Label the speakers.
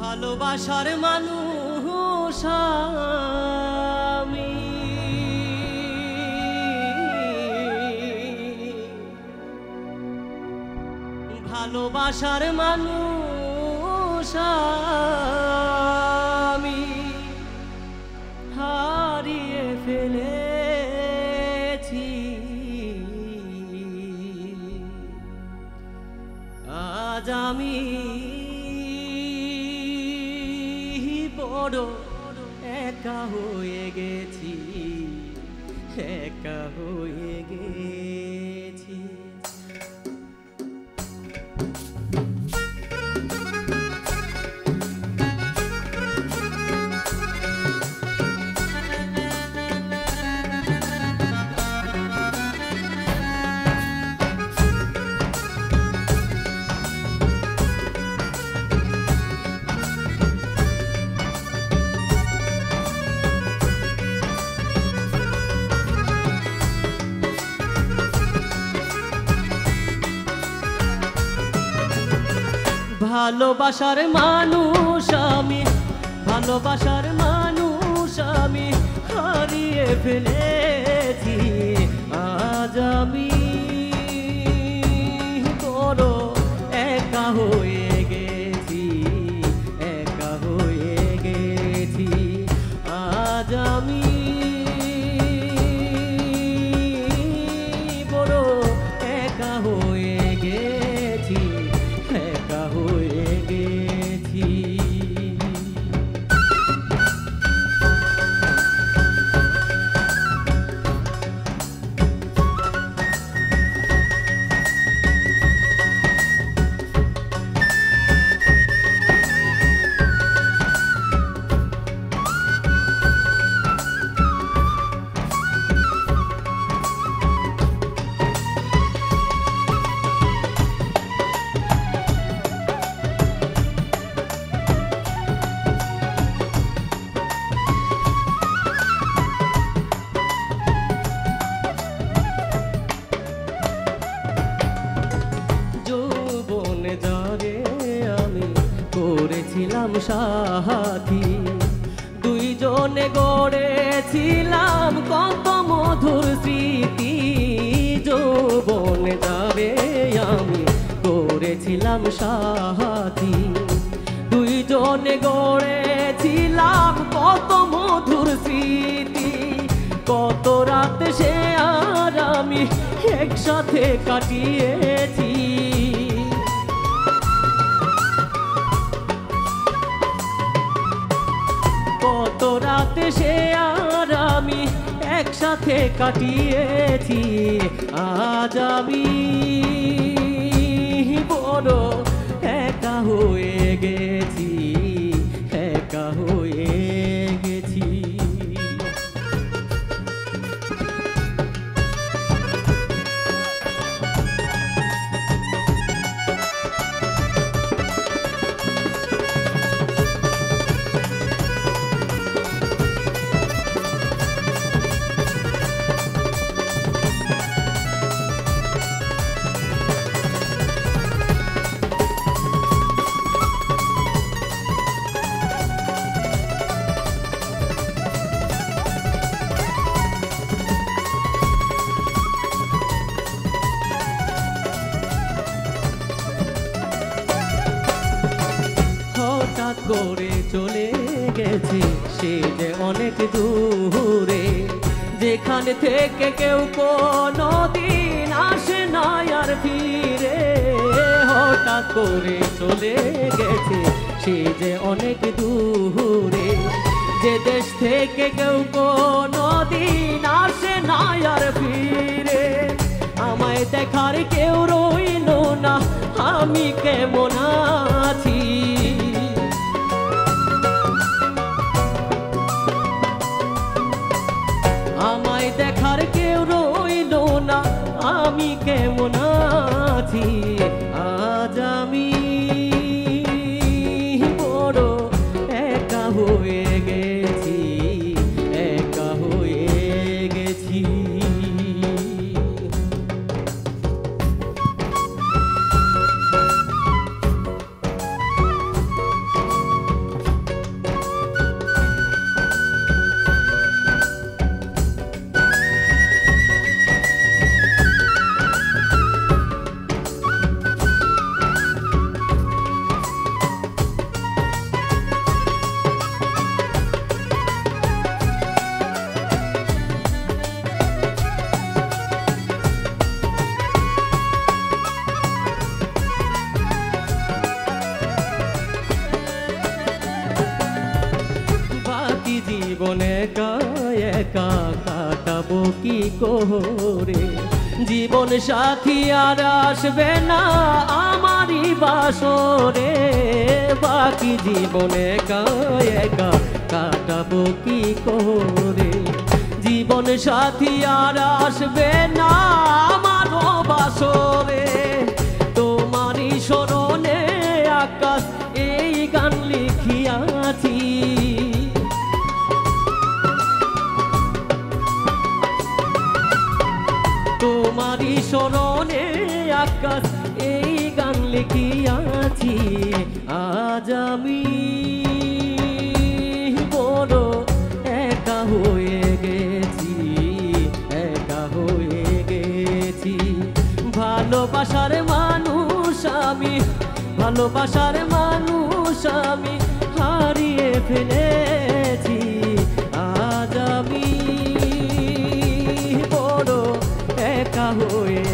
Speaker 1: ভালোবাসার মানুষ আমি। ভালোবাসার মানুষ আজ আমি বড় একা হয়ে গেছি একা হয়ে গেছি। ভালোবাসার মানুষ আমি ভালোবাসার মানুষ আমি হারিয়ে ফেলেছি। আজ আমি সাথী দুইজনে গড়েছিলাম কত মধুর স্মৃতি। যৌবনে যারে আমি, করেছিলাম সাথী দুইজনে গড়েছিলাম কত মধুর স্মৃতি। কত রাত সে আর আমি একসাথে কাটিয়েছি কত রাতে সে আর আমি একসাথে কাটিয়েছি। আজ আমি বড় একা হয়ে গেছি, একা হয়ে করে চলে গেছে সে যে অনেক দূরে। যেখানে থেকে কেউ কোনো দিন আসে না আর ফিরে। হঠাৎ করে চলে গেছে সে যে অনেক দূরে। যে দেশ থেকে কেউ কোনো দিন আসে না আর ফিরে। আমায় দেখার কেউ রইল না, আমি কেমন আছি আছি একা একা কাটাবো কি করে জীবন সাথী আর আসবে না আমারই বাসরে। বাকি জীবন একা কাটাবো কি করে জীবন সাথী আর আসবে না আমারও বাসরে। আকাশ, এই গান লিখিয়াছি, আজ আমি বড় একা হয়ে গেছি, একা হয়ে গেছি। ভালোবাসার মানুষ আমি, ভালোবাসার মানুষ আমি হারিয়ে ফেলেছি, আজ আমি বড় একা হয়ে